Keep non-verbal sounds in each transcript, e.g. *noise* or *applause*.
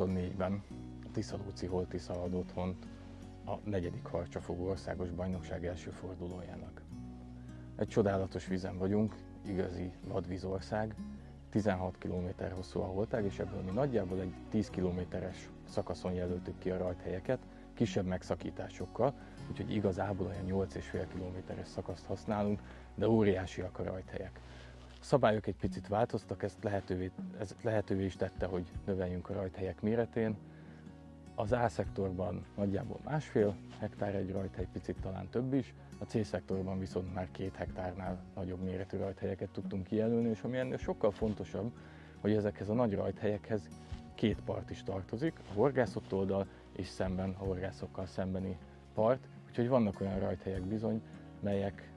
2024-ben a Tiszalóci Holtisza ad otthont a negyedik harcsafogó országos bajnokság első fordulójának. Egy csodálatos vízen vagyunk, igazi vadvízország, 16 km hosszú a holtág, és ebből mi nagyjából egy 10 kilométeres szakaszon jelöltük ki a rajthelyeket, kisebb megszakításokkal, úgyhogy igazából olyan 8,5 kilométeres szakaszt használunk, de óriásiak a rajthelyek. A szabályok egy picit változtak, ezt lehetővé, ez lehetővé is tette, hogy növeljünk a rajthelyek méretén. Az A-szektorban nagyjából másfél hektár egy rajthely, picit talán több is, a C-szektorban viszont már két hektárnál nagyobb méretű rajthelyeket tudtunk kijelölni, és ami ennél sokkal fontosabb, hogy ezekhez a nagy rajthelyekhez két part is tartozik, a horgászott oldal és szemben a horgászokkal szembeni part, úgyhogy vannak olyan rajthelyek bizony, melyek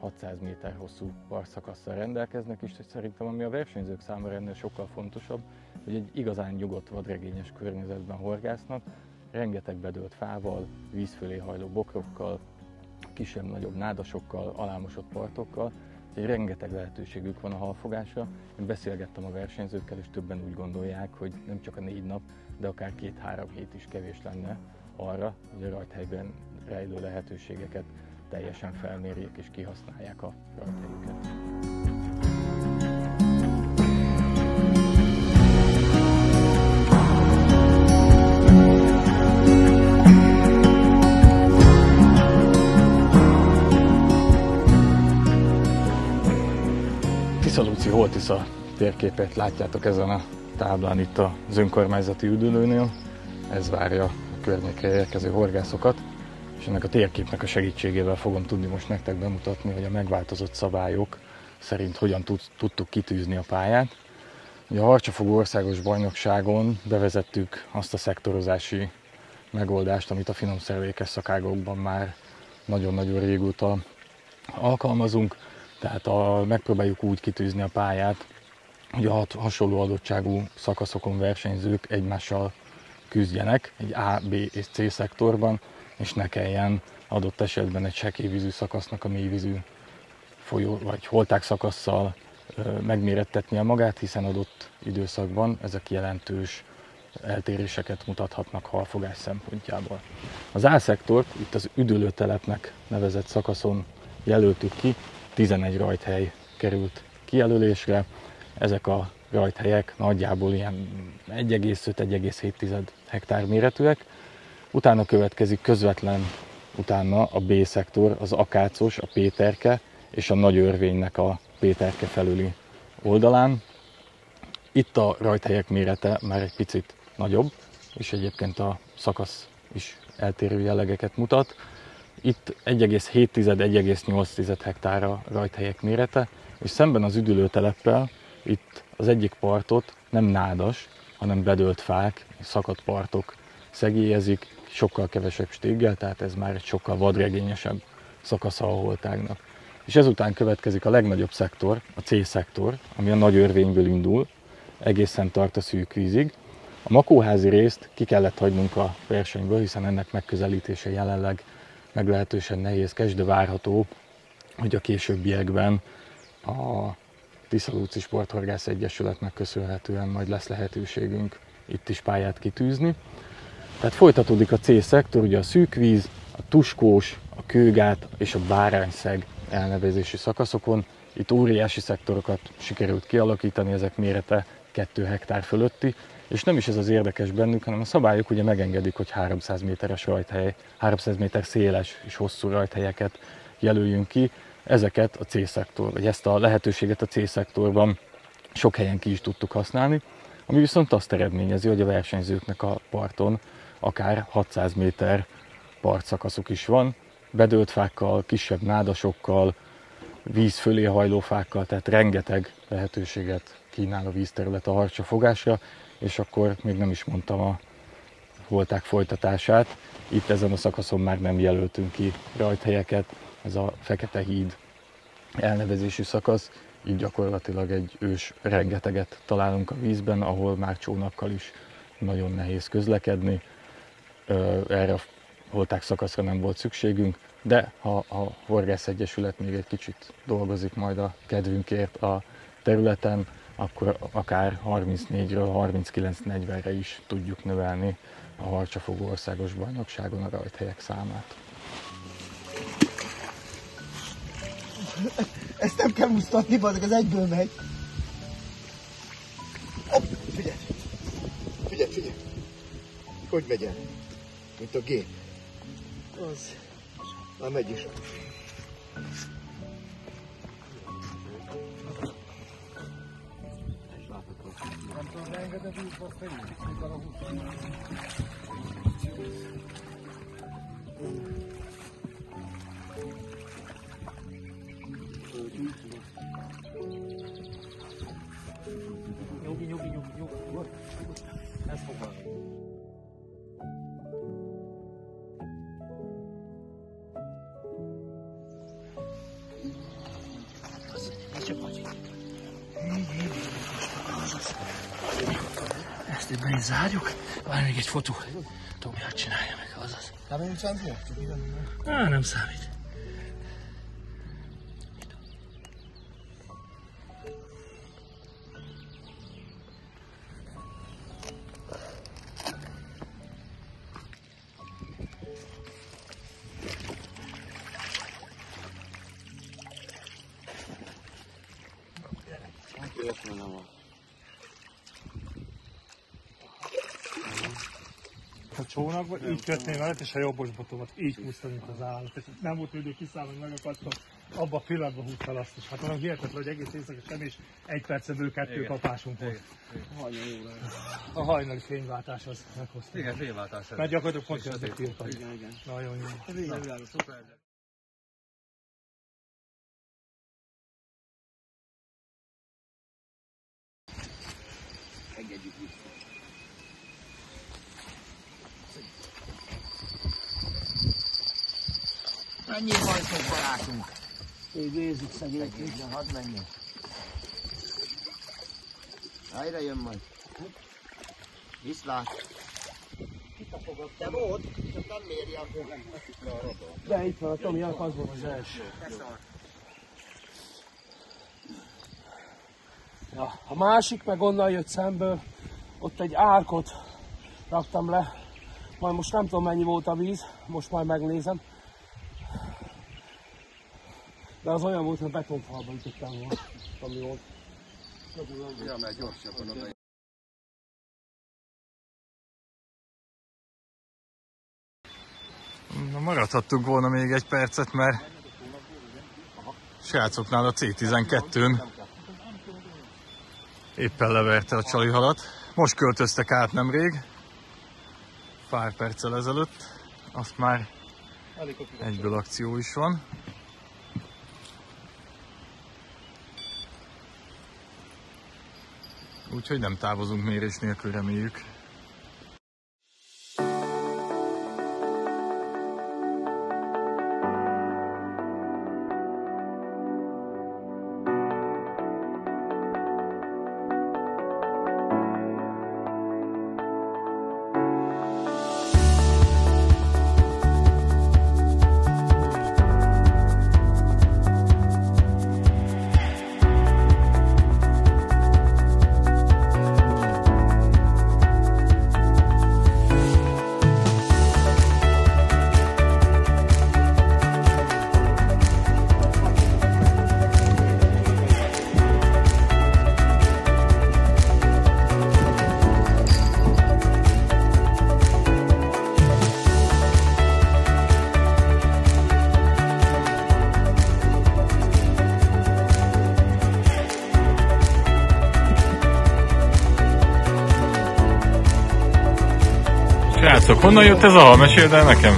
600 méter hosszú partszakasszal rendelkeznek, és szerintem ami a versenyzők számára ennél sokkal fontosabb, hogy egy igazán nyugodt vadregényes környezetben horgásznak, rengeteg bedőlt fával, víz fölé hajló bokrokkal, kisebb-nagyobb nádasokkal, alámosott partokkal, egy rengeteg lehetőségük van a halfogásra. Én beszélgettem a versenyzőkkel, és többen úgy gondolják, hogy nem csak a négy nap, de akár két-három hét is kevés lenne arra, hogy a rajthelyben rejlő lehetőségeket teljesen felmérjék és kihasználják a rajthelyüket. Tiszalúci Holtisza térképet látjátok ezen a táblán itt az önkormányzati üdülőnél. Ez várja a környékre érkező horgászokat, és ennek a térképnek a segítségével fogom tudni most nektek bemutatni, hogy a megváltozott szabályok szerint hogyan tud, tudtuk kitűzni a pályát. Ugye a Harcsafogó Országos Bajnokságon bevezettük azt a szektorozási megoldást, amit a finomszervelékes szakágokban már nagyon-nagyon régóta alkalmazunk, tehát a, megpróbáljuk úgy kitűzni a pályát, hogy a hasonló adottságú szakaszokon versenyzők egymással küzdjenek egy A, B és C szektorban, és ne kelljen adott esetben egy sekélyvízű szakasznak a mélyvízű folyó vagy holták szakasszal megmérettetnie magát, hiszen adott időszakban ezek jelentős eltéréseket mutathatnak halfogás szempontjából. Az A-szektort itt az üdülőtelepnek nevezett szakaszon jelöltük ki, 11 rajthely került kijelölésre. Ezek a rajthelyek nagyjából ilyen 1,5-1,7 hektár méretűek. Utána következik közvetlen utána a B-szektor, az akácos, a Péterke és a nagy örvénynek a Péterke felüli oldalán. Itt a rajthelyek mérete már egy picit nagyobb, és egyébként a szakasz is eltérő jellegeket mutat. Itt 1,7-1,8 hektára rajthelyek mérete, és szemben az üdülőteleppel itt az egyik partot nem nádas, hanem bedölt fák, szakadt partok szegélyezik, sokkal kevesebb stéggel, tehát ez már egy sokkal vadregényesebb szakasza a holtágnak. És ezután következik a legnagyobb szektor, a C-szektor, ami a nagy örvényből indul, egészen tart a szűk vízig. A makóházi részt ki kellett hagynunk a versenyből, hiszen ennek megközelítése jelenleg meglehetősen nehézkes, de várható, hogy a későbbiekben a Tiszalúci Sporthorgász Egyesületnek köszönhetően majd lesz lehetőségünk itt is pályát kitűzni. Tehát folytatódik a C-szektor, ugye a szűkvíz, a tuskós, a kőgát és a bárányszeg elnevezési szakaszokon. Itt óriási szektorokat sikerült kialakítani, ezek mérete 2 hektár fölötti, és nem is ez az érdekes bennük, hanem a szabályok ugye megengedik, hogy 300 méteres rajthely, 300 méter széles és hosszú rajthelyeket jelöljünk ki. Ezeket a C-szektor, vagy ezt a lehetőséget a C-szektorban sok helyen ki is tudtuk használni, ami viszont azt eredményezi, hogy a versenyzőknek a parton akár 600 méter partszakaszuk is van, bedőlt fákkal, kisebb nádasokkal, víz fölé hajló fákkal, tehát rengeteg lehetőséget kínál a vízterület a harcsafogásra, és akkor még nem is mondtam a volták folytatását. Itt ezen a szakaszon már nem jelöltünk ki rajthelyeket, ez a Fekete híd elnevezésű szakasz, így gyakorlatilag egy ős rengeteget találunk a vízben, ahol már csónakkal is nagyon nehéz közlekedni. Erre a volták szakaszra nem volt szükségünk, de ha a Horgász Egyesület még egy kicsit dolgozik majd a kedvünkért a területen, akkor akár 34-ről 39-40-re is tudjuk növelni a harcsafogó országos bajnokságon a rajthelyek számát. Ezt nem kell mutatni, bazd, az egyből megy. Hopp, figyelj! Figyelj, figyelj! Hogy megy el? Mint a gép. Az. Már megy is. Nyugi, nyugi, nyugi, nyugi. nyugi. Ezt itt be is zárjuk. Várj még egy fotó. Tomi, hogy csinálja meg, azaz. Nem én sem Csak Á, nem számít. a csónakba, így kötném veled, és a jobbos botomat így húzta, mint az állat. És nem volt idő kiszállni, megakadtam. Abba a pillanatban húzta azt is. Hát olyan hihetetlen, hogy egész éjszaka sem, és egy perceből kettő kapásunk volt. A hajnali fényváltás az meghozta. Igen, fényváltás. Mert gyakorlatilag pont kezdett tiltani. Igen, igen. Nagyon jó. Szuper. Mennyi bajszok barátunk? Így nézzük szegény. Hadd menjünk. Helyre jön majd. Viszlát. De volt, csak nem méri a De itt van, a Tomi, az volt az első. Ja, a másik meg onnan jött szemből, ott egy árkot raktam le, majd most nem tudom mennyi volt a víz, most már megnézem. De az olyan volt, hogy betonfalba ütöttem volna, ami volt. Ja, mert gyorsabban oda. Na, maradhattunk volna még egy percet, mert srácoknál a C12-n éppen leverte a csali halat. Most költöztek át nemrég, pár perccel ezelőtt, azt már egyből akció is van. Úgyhogy nem távozunk mérés nélkül, reméljük. Srácok, honnan jött ez a hal? Meséld el nekem.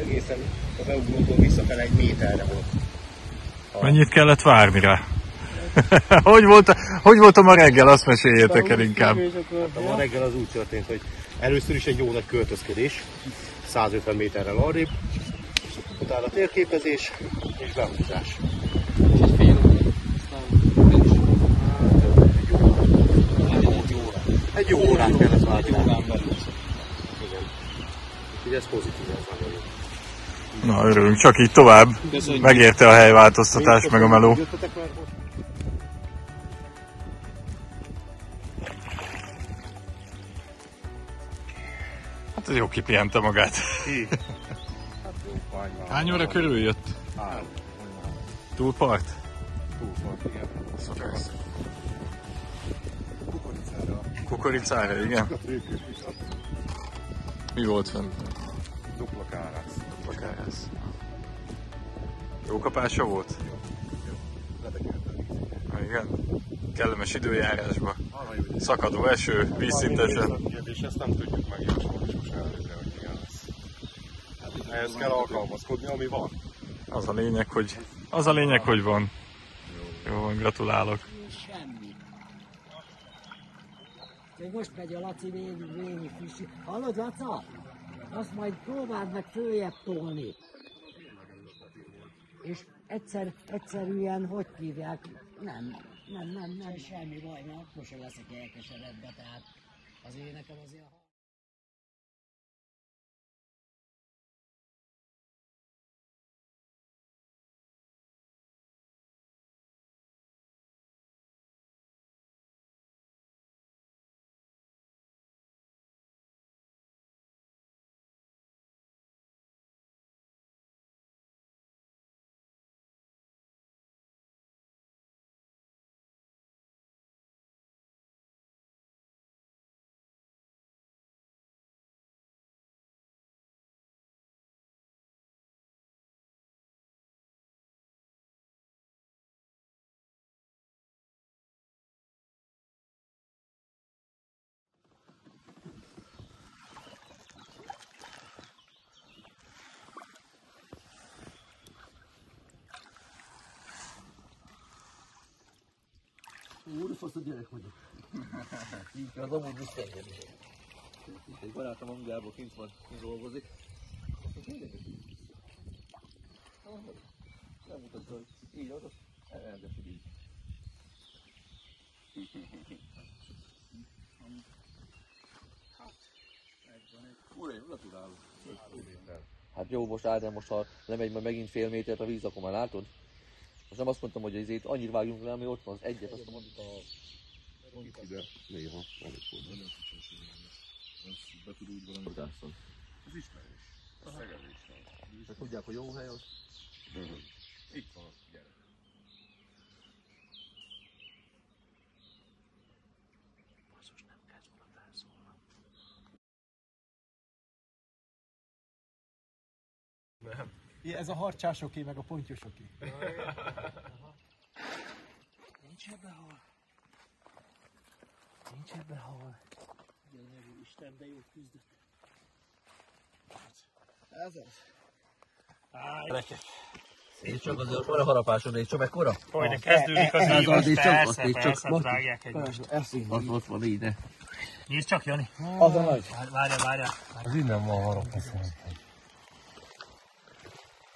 Egészen a beugrótól visszafele egy méterre volt. Mennyit kellett várni rá? *laughs* hogy, volt, hogy volt a reggel? Azt meséljétek el inkább. Hát a reggel az úgy történt, hogy először is egy jó nagy költözködés, 150 méterrel arrébb, utána térképezés és behúzás. Egy jó órát kellett várni. órán belül. Igen. Úgyhogy ez pozitív, ez nagyon jó. Na, örülünk, csak így tovább. Megérte a helyváltoztatás, meg a meló. Hát ez jó kipihente magát. Hát jó, már. Hány óra körül jött? Három. Túlpart? Túl volt, igen. Szokás. Kukoricára. Kukoricára, igen. *laughs* Mi volt fent? dupla kárász. Bakárász. Jó kapása volt? Ledekelte a vízig. Ha, igen. Kellemes időjárásba. Arra jó, hogy Szakadó eső, vízszintesen. És ezt nem tudjuk megjósolni sose előre, hogy milyen lesz. Hát Ehhez kell alkalmazkodni, ami van. Az a lényeg, hogy, az a lényeg, hogy van. Jó van, gratulálok. Semmi. Még most megy a Laci végig, végig frissít. Hallod, Laca? Azt majd próbáld meg följebb tolni. És egyszer, egyszerűen, hogy hívják? Nem, nem, nem, nem, semmi baj, mert akkor sem leszek elkeseredve, tehát azért nekem azért... Úr, fasz a gyerek vagyok. Az amúgy is engem. Egy barátom Angliából kint van, kint dolgozik. Nem mutatta, hogy így adott, elrendesi így. Hát jó, most Ádám, most ha lemegy majd megint fél métert a víz, akkor már látod? Most nem azt mondtam, hogy ezért annyit vágjunk le, ami ott van, az egyet, azt mondom, Ide néha előfordul. be tud úgy valami vadászon. Ez ismerős. A szegelés tudják, hogy jó hely az? Itt van, gyere. Ez a harcsásoké, meg a pontyosoké. Nincs ebbe hol. Nincs ebbe hol. Gyönyörű Isten, de jó küzdött. Ez az. Nézd csak, az a harapáson, nézd csak mekkora. Hogy de kezdődik az Ez az, ívás, nézd csak, persze, azt nézd csak. vágják egymást. Így. Az ott van így, ne. Nézd csak, Jani. Az a nagy. Várjál, várjál. Az innen van harapva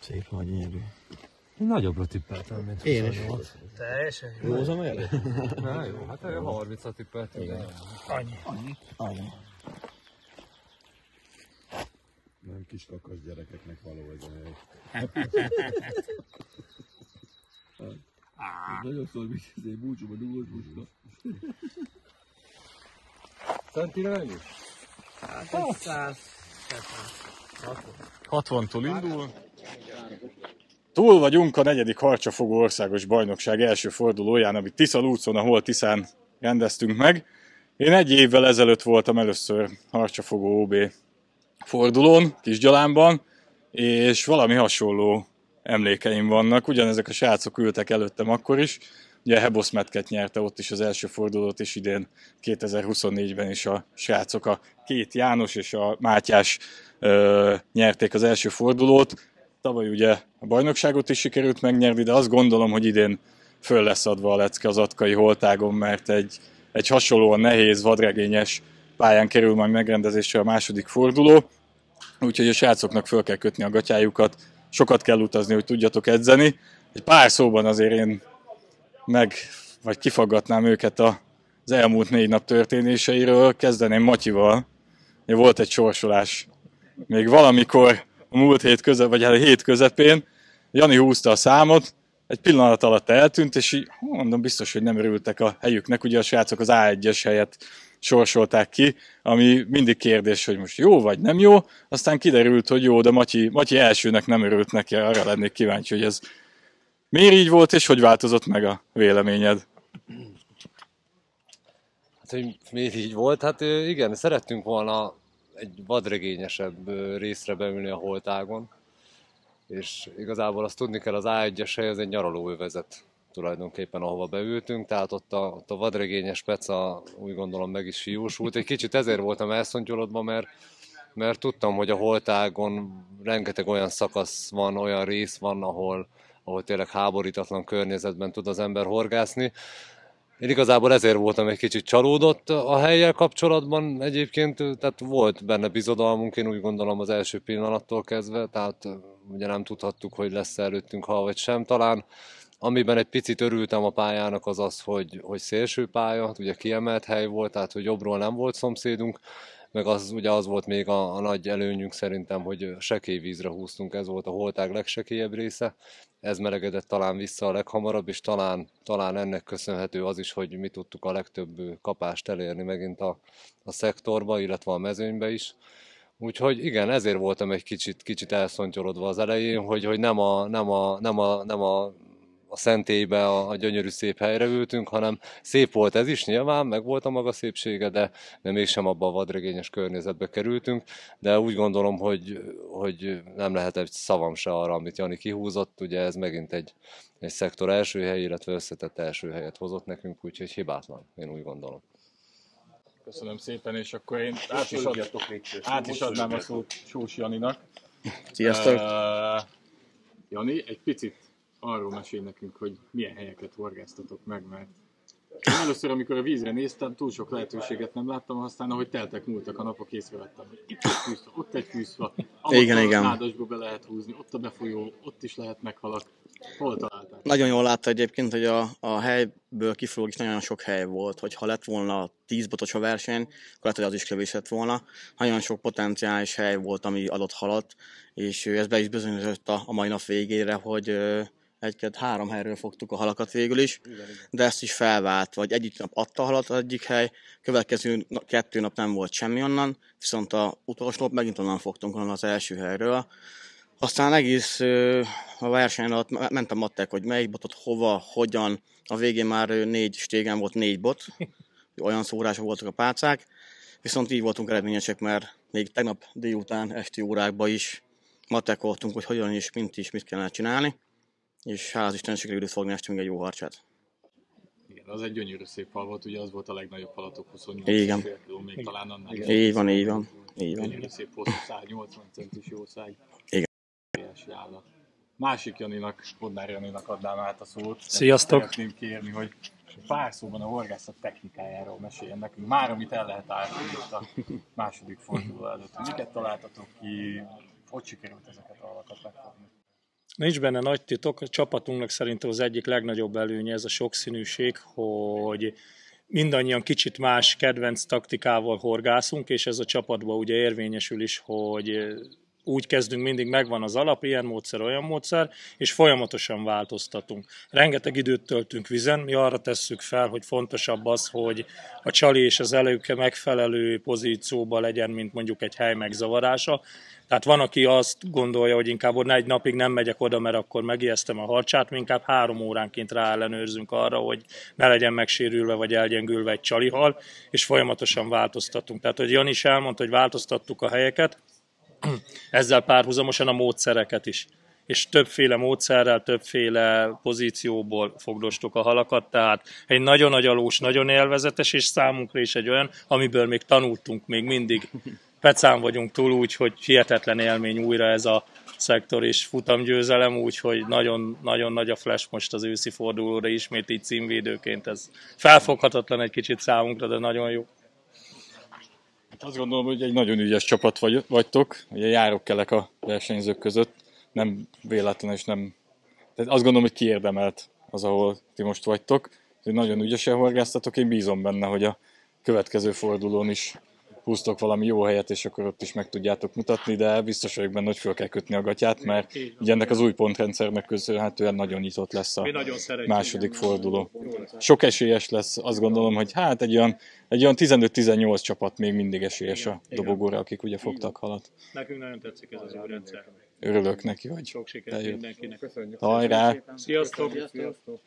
Szép nagy nyelvű. Nagyobbra tippeltem, mint Én is. Teljesen jó. Jó az a mele? Na jó, hát 30-at tippeltem. Igen. Annyi. Nem kis kakas gyerekeknek való ez a hely. Nagyon szól, hogy ezért búcsúba dugod most. Szent irányos? 60-tól indul. Túl vagyunk a negyedik harcsafogó országos bajnokság első fordulóján, amit Tisza Lúcon, a Hol Tiszán rendeztünk meg. Én egy évvel ezelőtt voltam először harcsafogó OB fordulón, Kisgyalánban, és valami hasonló emlékeim vannak. Ugyanezek a srácok ültek előttem akkor is. Ugye Hebosz Metket nyerte ott is az első fordulót, és idén 2024-ben is a srácok, a két János és a Mátyás ö, nyerték az első fordulót. Tavaly ugye a bajnokságot is sikerült megnyerni, de azt gondolom, hogy idén föl lesz adva a lecke az atkai holtágon, mert egy, egy hasonlóan nehéz, vadregényes pályán kerül majd megrendezésre a második forduló. Úgyhogy a srácoknak föl kell kötni a gatyájukat, sokat kell utazni, hogy tudjatok edzeni. Egy pár szóban azért én meg, vagy kifaggatnám őket a az elmúlt négy nap történéseiről. Kezdeném Matyival. Volt egy sorsolás még valamikor a múlt hét közep, vagy hát a hét közepén. Jani húzta a számot, egy pillanat alatt eltűnt, és így mondom, biztos, hogy nem örültek a helyüknek. Ugye a srácok az A1-es helyet sorsolták ki, ami mindig kérdés, hogy most jó vagy nem jó. Aztán kiderült, hogy jó, de Matyi, Matyi elsőnek nem örült neki, arra lennék kíváncsi, hogy ez miért így volt, és hogy változott meg a véleményed. Hát, hogy miért így volt? Hát igen, szerettünk volna egy vadregényesebb részre beülni a holtágon, és igazából azt tudni kell, az A1-es hely az egy nyaralóövezet tulajdonképpen, ahova beültünk, tehát ott a, ott a vadregényes peca úgy gondolom meg is jósult. Egy kicsit ezért voltam elszontyolodva, mert, mert tudtam, hogy a holtágon rengeteg olyan szakasz van, olyan rész van, ahol, ahol tényleg háborítatlan környezetben tud az ember horgászni. Én igazából ezért voltam egy kicsit csalódott a helyjel kapcsolatban egyébként, tehát volt benne bizodalmunk, én úgy gondolom az első pillanattól kezdve, tehát ugye nem tudhattuk, hogy lesz előttünk hal vagy sem. Talán amiben egy picit örültem a pályának az az, hogy, hogy szélső pálya, ugye kiemelt hely volt, tehát hogy jobbról nem volt szomszédunk, meg az ugye az volt még a, a nagy előnyünk szerintem, hogy sekély vízre húztunk, ez volt a holtág legsekélyebb része, ez melegedett talán vissza a leghamarabb, és talán, talán ennek köszönhető az is, hogy mi tudtuk a legtöbb kapást elérni megint a, a szektorba, illetve a mezőnybe is. Úgyhogy igen, ezért voltam egy kicsit, kicsit elszontyolodva az elején, hogy, hogy nem, a, nem, a, nem, a, nem a a szentélybe, a, a gyönyörű szép helyre ültünk, hanem szép volt ez is nyilván, meg volt a maga szépsége, de, de mégsem abba a vadregényes környezetbe kerültünk, de úgy gondolom, hogy, hogy nem lehet egy szavam se arra, amit Jani kihúzott, ugye ez megint egy, egy szektor első hely, illetve összetett első helyet hozott nekünk, úgyhogy hibátlan, én úgy gondolom. Köszönöm szépen, és akkor én át is, ad, át is adnám a szót Sós Janinak. Sziasztok! Uh, Jani, egy picit arról mesél nekünk, hogy milyen helyeket horgáztatok meg, mert én először, amikor a vízre néztem, túl sok lehetőséget nem láttam, aztán ahogy teltek múltak a napok, észrevettem, hogy itt egy fűszva, ott egy fűszva, Igen, a igen. nádasba be lehet húzni, ott a befolyó, ott is lehetnek halak. Hol találták? Nagyon jól látta egyébként, hogy a, a helyből kifolyólag is nagyon sok hely volt, hogy ha lett volna 10 botos a verseny, akkor lehet, hogy az is kevés lett volna. Nagyon sok potenciális hely volt, ami adott halat, és ez be is bizonyított a, mai nap végére, hogy egy három helyről fogtuk a halakat végül is, de ezt is felvált, vagy egyik nap adta a halat az egyik hely, következő na- kettő nap nem volt semmi onnan, viszont a utolsó nap megint onnan fogtunk onnan az első helyről. Aztán egész a verseny alatt me- ment a mattek, hogy melyik botot hova, hogyan. A végén már négy stégen volt négy bot, *laughs* olyan szórások voltak a pálcák, viszont így voltunk eredményesek, mert még tegnap délután esti órákban is matekoltunk, hogy hogyan és mint is mit kellene csinálni, és ház Isten sikerült fogni estünk egy jó harcsát. Igen, az egy gyönyörű szép fal volt, ugye az volt a legnagyobb falatok, 28 Igen. fél kiló, még talán annál is. Így van, így van, így van. Gyönyörű szép hosszú száj, 80 centis jó száj. Igen. Óriási állat. Másik Janinak, Bodnár Janinak adnám át a szót. Sziasztok! Szeretném kérni, hogy pár szóban a horgászat technikájáról meséljen nekünk. Már amit el lehet árulni itt a második forduló előtt. Miket találtatok ki, hogy sikerült ezeket a halakat megfogni? Nincs benne nagy titok, a csapatunknak szerintem az egyik legnagyobb előnye ez a sokszínűség, hogy mindannyian kicsit más kedvenc taktikával horgászunk, és ez a csapatban ugye érvényesül is, hogy úgy kezdünk, mindig megvan az alap, ilyen módszer, olyan módszer, és folyamatosan változtatunk. Rengeteg időt töltünk vizen, mi arra tesszük fel, hogy fontosabb az, hogy a csali és az előke megfelelő pozícióba legyen, mint mondjuk egy hely megzavarása. Tehát van, aki azt gondolja, hogy inkább egy napig nem megyek oda, mert akkor megijesztem a harcsát, mi inkább három óránként ráellenőrzünk arra, hogy ne legyen megsérülve vagy elgyengülve egy csalihal, és folyamatosan változtatunk. Tehát, hogy Jani is elmondta, hogy változtattuk a helyeket, ezzel párhuzamosan a módszereket is. És többféle módszerrel, többféle pozícióból fogdostuk a halakat, tehát egy nagyon agyalós, nagyon élvezetes, és számunkra is egy olyan, amiből még tanultunk, még mindig pecán vagyunk túl, úgyhogy hihetetlen élmény újra ez a szektor és futamgyőzelem, úgyhogy nagyon, nagyon nagy a flash most az őszi fordulóra ismét így címvédőként. Ez felfoghatatlan egy kicsit számunkra, de nagyon jó. Hát Azt gondolom, hogy egy nagyon ügyes csapat vagy, vagytok. Ugye járok kelek a versenyzők között. Nem véletlen és nem... Tehát azt gondolom, hogy kiérdemelt az, ahol ti most vagytok. Nagyon ügyesen horgásztatok, én bízom benne, hogy a következő fordulón is húztok valami jó helyet, és akkor ott is meg tudjátok mutatni, de biztos vagyok benne, hogy föl kell kötni a gatyát, mert ugye ennek az új pontrendszernek köszönhetően nagyon nyitott lesz a második forduló. Sok esélyes lesz, azt gondolom, hogy hát egy olyan, egy olyan 15-18 csapat még mindig esélyes a dobogóra, akik ugye fogtak halat. Nekünk nagyon tetszik ez az új rendszer. Örülök neki, hogy Sok sikert mindenkinek. Hajrá! Sziasztok! Sziasztok!